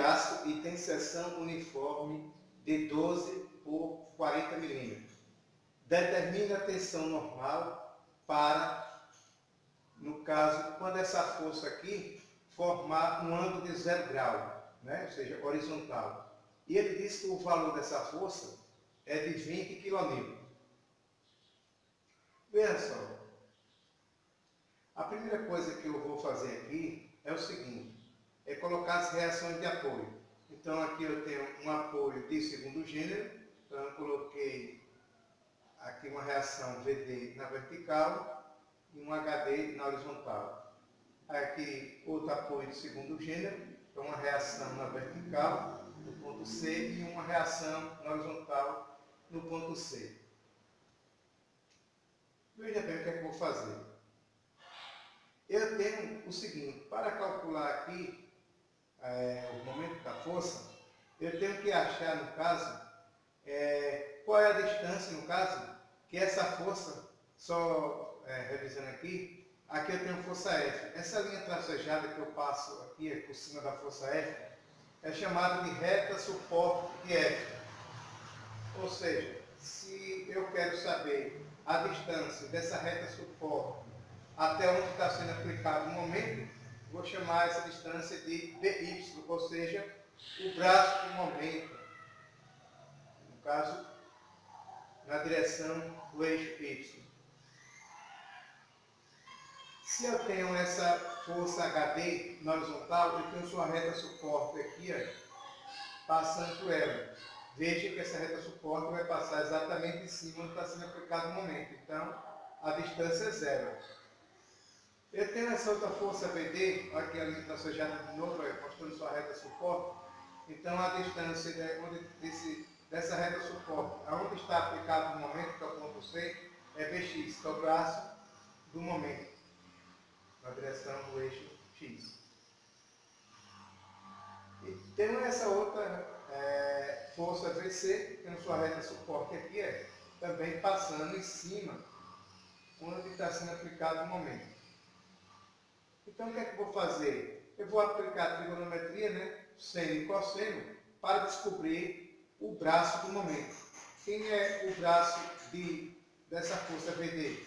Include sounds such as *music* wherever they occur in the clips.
Aço e tem seção uniforme de 12 por 40 milímetros. Determina a tensão normal para, no caso, quando essa força aqui formar um ângulo de zero grau, né? ou seja, horizontal. E ele diz que o valor dessa força é de 20 kN. Veja só, a primeira coisa que eu vou fazer aqui é o seguinte, é colocar as reações de apoio. Então aqui eu tenho um apoio de segundo gênero, então eu coloquei aqui uma reação VD na vertical e um HD na horizontal. Aqui outro apoio de segundo gênero, então uma reação na vertical no ponto C e uma reação na horizontal no ponto C. Veja bem o que é que eu vou fazer. Eu tenho o seguinte, para calcular aqui é, o momento da força, eu tenho que achar, no caso, é, qual é a distância, no caso, que essa força, só é, revisando aqui, aqui eu tenho força F. Essa linha tracejada que eu passo aqui por cima da força F é chamada de reta suporte de F. Ou seja, se eu quero saber a distância dessa reta suporte até onde está sendo aplicado o momento, vou chamar essa distância de BY, ou seja, o braço do momento. No caso, na direção do eixo Y. Se eu tenho essa força HD na horizontal, eu tenho sua reta suporte aqui, ó, passando por ela. Veja que essa reta suporte vai passar exatamente em cima onde está sendo aplicado o momento. Então, a distância é zero. Eu tenho essa outra força BD, aqui a linha tracejada de novo, mostrando sua reta suporte. Então a distância de, onde, desse, dessa reta suporte, aonde está aplicado o momento, que é o ponto C, é Bx, que é o braço do momento, na direção do eixo X. E tem essa outra é, força VC, tem sua reta suporte aqui, é, também passando em cima, onde está sendo aplicado o momento. Então, o que é que eu vou fazer? Eu vou aplicar a trigonometria, né? Seno e cosseno, para descobrir o braço do momento. Quem é o braço de, dessa força VD,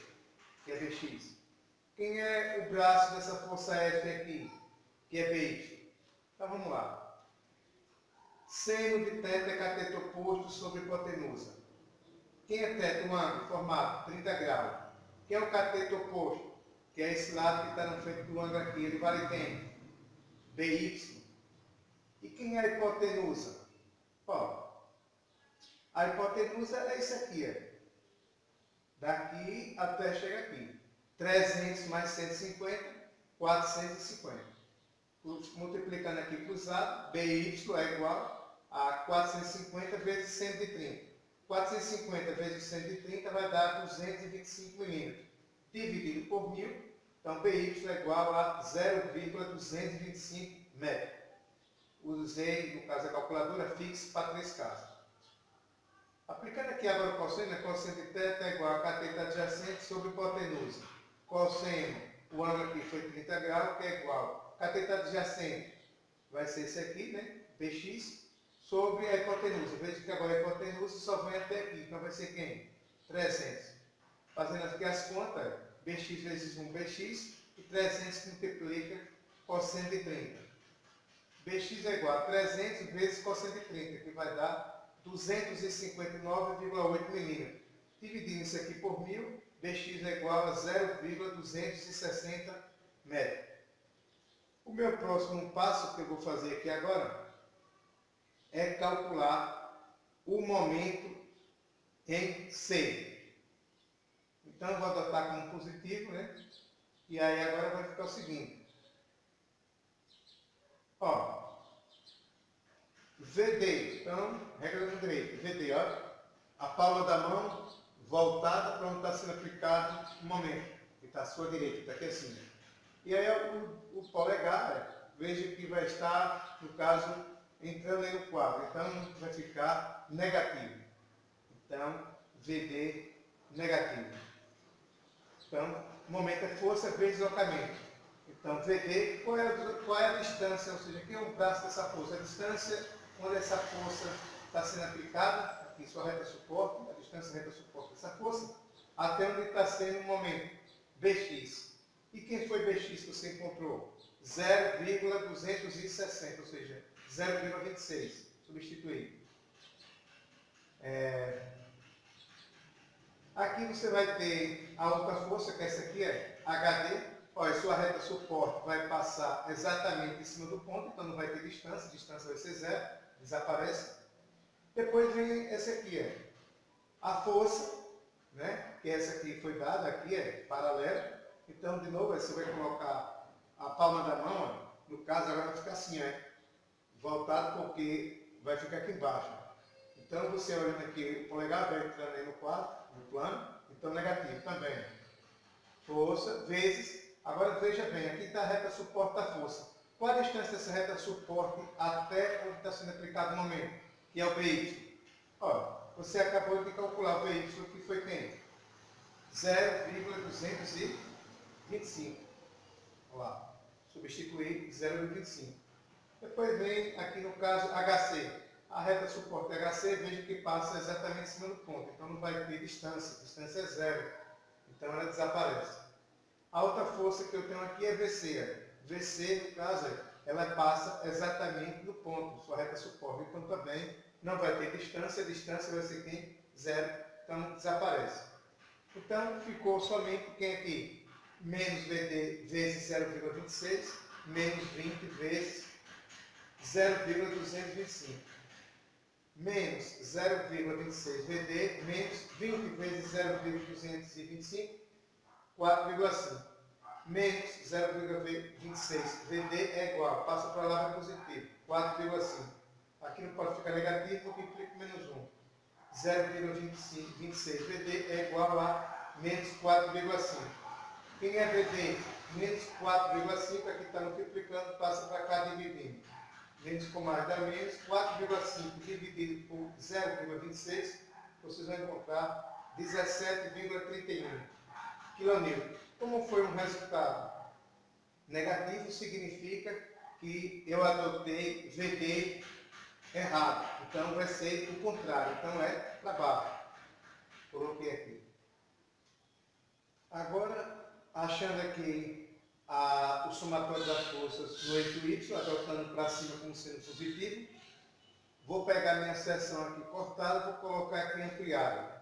que é Vx? Quem é o braço dessa força F aqui, que é Vy? Então, vamos lá. Seno de teta é cateto oposto sobre hipotenusa. Quem é teta? Um ângulo formado, 30 graus. Quem é o cateto oposto? Que é esse lado que está na frente do ângulo aqui, ele vale quem? BY. E quem é a hipotenusa? Ó, a hipotenusa é isso aqui, ó. Daqui até chegar aqui. 300 mais 150, 450. Multiplicando aqui cruzado, BY é igual a 450 vezes 130. 450 vezes 130 vai dar 225 milímetros dividido por mil, então PY é igual a 0,225 metros. Usei, no caso, a calculadora fixa para três casos. Aplicando aqui agora o cosseno, né? cosseno de θ é igual a cateto adjacente sobre hipotenusa. Cosseno, o ângulo aqui foi 30 graus, que é igual. Cateto adjacente vai ser esse aqui, né? Bx, sobre a hipotenusa. Veja que agora a hipotenusa só vem até aqui, então vai ser quem? 300. Fazendo aqui as contas, bx vezes 1, bx, e 300 multiplica cosseno de 30. bx é igual a 300 vezes cosseno de 30, que vai dar 259,8 milímetros. Dividindo isso aqui por 1000, bx é igual a 0,260 metros. O meu próximo passo que eu vou fazer aqui agora é calcular o momento em C. Então eu vou adotar como positivo, né? E aí agora vai ficar o seguinte. Ó. VD, então, regra do direito. VD, ó. A palma da mão voltada para onde está sendo aplicado o momento. Que está à sua direita, está aqui assim. E aí o, o polegar, veja que vai estar, no caso, entrando aí no quadro. Então vai ficar negativo. Então, VD negativo. Então, momento é força vezes deslocamento. Então, VD, qual é, qual é a distância, ou seja, aqui é o braço dessa força, a distância onde essa força está sendo aplicada, aqui sua reta suporte, a distância reta suporte dessa força, até onde está sendo o momento, BX. E quem foi BX que você encontrou? 0,260, ou seja, 0,26. Substituir. É... Aqui você vai ter a outra força, que essa aqui é HD, Olha, sua reta suporte vai passar exatamente em cima do ponto, então não vai ter distância, distância vai ser zero, desaparece. Depois vem essa aqui, ó. a força, né? que essa aqui foi dada, aqui é paralela. Então, de novo, você vai colocar a palma da mão, no caso agora vai ficar assim, ó, voltado porque vai ficar aqui embaixo. Então, você olhando aqui, o polegar vai entrando aí no quadro, no plano, então negativo também. Força vezes Agora veja bem, aqui está a reta suporte da força. Qual a distância dessa reta suporte até onde está sendo aplicado o momento? Que é o BY. Olha, você acabou de calcular o BY, que foi quem? 0,225. Olha lá. Substituir 0,25. Depois vem aqui no caso HC. A reta suporte HC, veja que passa exatamente em cima do ponto. Então não vai ter distância. Distância é zero. Então ela desaparece. A outra força que eu tenho aqui é VC. VC, no caso, ela passa exatamente no ponto, sua reta suporte. Então também não vai ter distância, a distância vai ser quem? Zero. Então desaparece. Então ficou somente quem aqui? Menos VD vezes 0,26, menos 20 vezes 0,225. Menos 0,26 VD, menos 20 vezes 0,225, 4,5 menos 0,26. VD é igual, passa para lá é positivo, 4,5. Aqui não pode ficar negativo porque implica menos 1. 0,26 VD é igual a menos 4,5. Quem é VD? Menos 4,5, aqui está multiplicando, passa para cá dividindo. Menos com mais dá menos 4,5 dividido por 0,26, vocês vão encontrar 17,31 quilonewton. Como foi um resultado negativo, significa que eu adotei VD errado. Então vai ser o contrário. Então é para baixo. Coloquei aqui. Agora, achando aqui a, o somatório das forças no eixo Y, adotando para cima como sendo positivo, vou pegar minha seção aqui cortada, vou colocar aqui ampliada.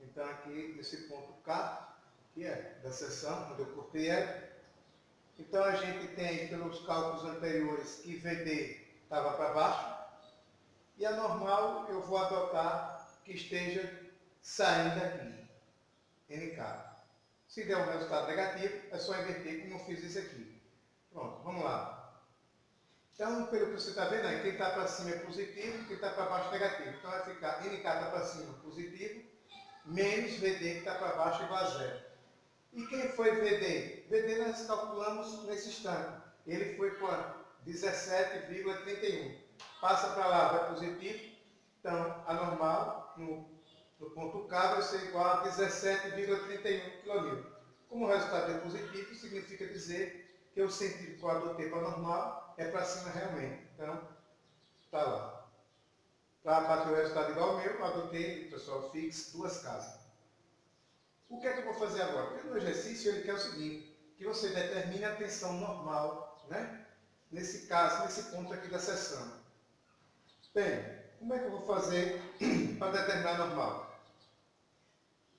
Então aqui nesse ponto K, que é da seção, onde eu cortei ela. Então a gente tem, pelos cálculos anteriores, que VD estava para baixo, e a normal eu vou adotar que esteja saindo aqui, NK. Se der um resultado negativo, é só inverter como eu fiz isso aqui. Pronto, vamos lá. Então, pelo que você está vendo aí, quem está para cima é positivo, quem está para baixo é negativo. Então vai ficar NK está para cima positivo, menos VD que está para baixo igual a zero. E quem foi VD? VD nós calculamos nesse instante. Ele foi quanto? 17,31. Passa para lá, vai positivo. Então, a normal, no, no ponto K, vai ser igual a 17,31 kN. Como o resultado é positivo, significa dizer que o sentido que eu adotei para normal é para cima realmente. Então, está lá. Para bater o resultado igual ao meu, eu adotei, pessoal, fixe duas casas. O que é que eu vou fazer agora? Porque no exercício ele quer o seguinte, que você determine a tensão normal, né? Nesse caso, nesse ponto aqui da seção. Bem, como é que eu vou fazer *clears throat* para determinar normal?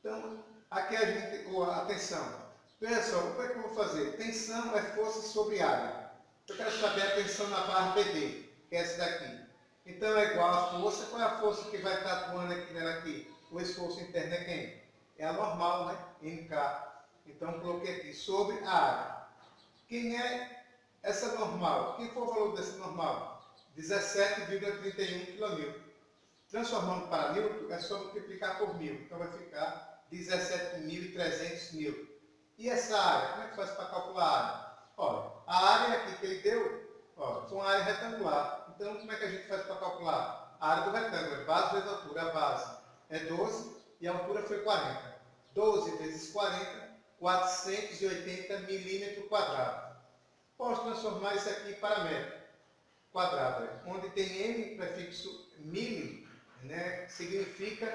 Então, aqui a gente, a tensão. Pessoal, como é que eu vou fazer? Tensão é força sobre área. Eu quero saber a tensão na barra BD, que é essa daqui. Então é igual a força. Qual é a força que vai estar atuando aqui nela aqui? O esforço interno é quem? é a normal, né? NK. Então, coloquei aqui, sobre a área. Quem é essa normal? Quem foi o valor dessa normal? 17,31 kN. Transformando para Newton, é só multiplicar por mil. Então, vai ficar 17.300 Newton. E essa área? Como é que faz para calcular a área? Olha, a área aqui que ele deu, foi uma área retangular. Então, como é que a gente faz para calcular? A área do retângulo, é base vezes altura. A base é 12 e a altura foi 40. 12 vezes 40, 480 milímetros quadrados. Posso transformar isso aqui para metro quadrado, onde tem m prefixo mili, né, significa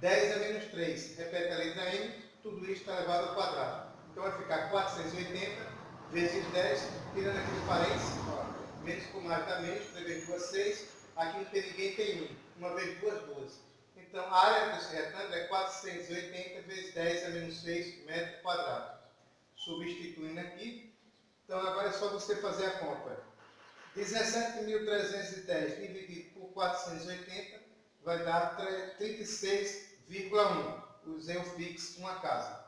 10 a menos 3. Repete a letra m, tudo isso está elevado ao quadrado. Então vai ficar 480 vezes 10, tirando aqui o parênteses, ó, menos com mais dá menos, 3 vezes 2, 6. Aqui não tem ninguém, tem 1. 1 vezes 2, 12. Então a área desse retângulo é 480 vezes 10 a menos 6 metros quadrados. Substituindo aqui, então agora é só você fazer a conta. 17.310 dividido por 480 vai dar 36,1. Usei o fixo uma casa.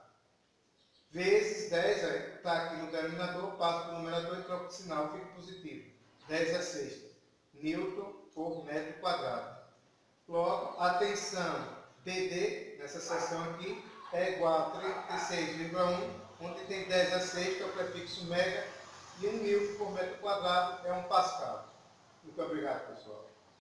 Vezes 10, está aqui no denominador, passo para o numerador e troco o sinal, fica positivo. 10 a sexta. Newton por metro quadrado. Logo, a tensão DD, nessa seção aqui, é igual a 36,1, onde tem 10 a sexta, é o prefixo mega, e 1 mil por metro quadrado é um pascal. Muito obrigado, pessoal.